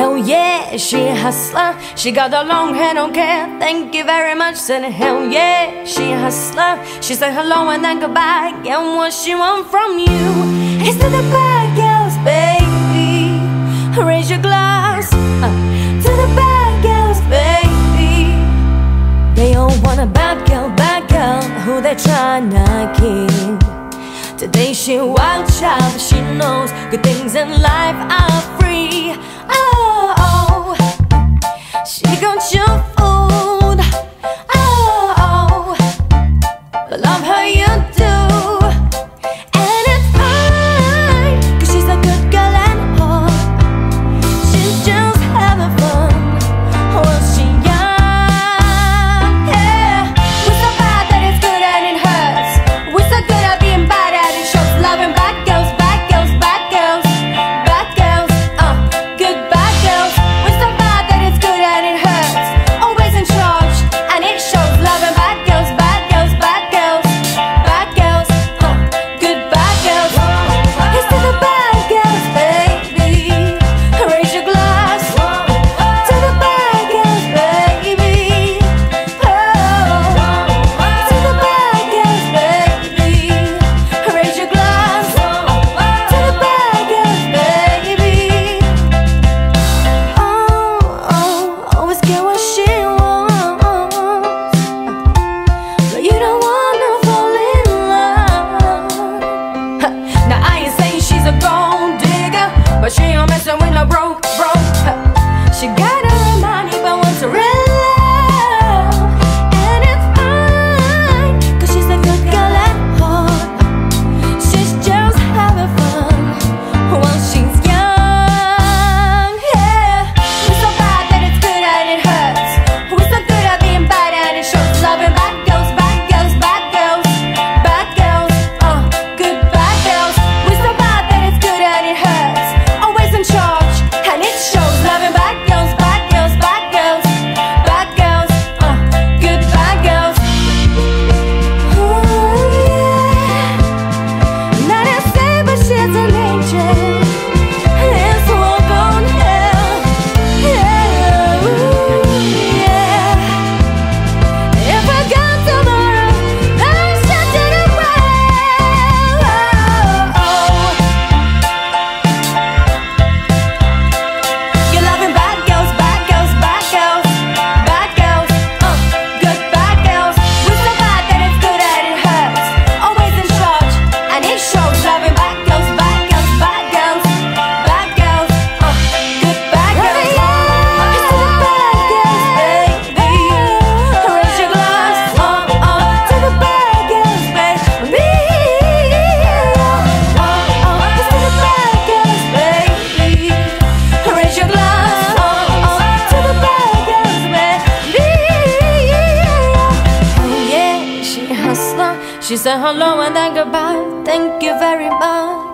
Hell yeah, she a hustler. She got the long hair, don't care. Thank you very much. Said hell yeah, she a hustler. She said hello and then goodbye. And what she want from you is to the bad girls, baby. Raise your glass uh, to the bad girls, baby. They all want a bad girl, bad girl, who they tryna keep. Today she wild child, she knows good things in life are free. You gon' jump, oh. She said hello and then goodbye. Thank you very much.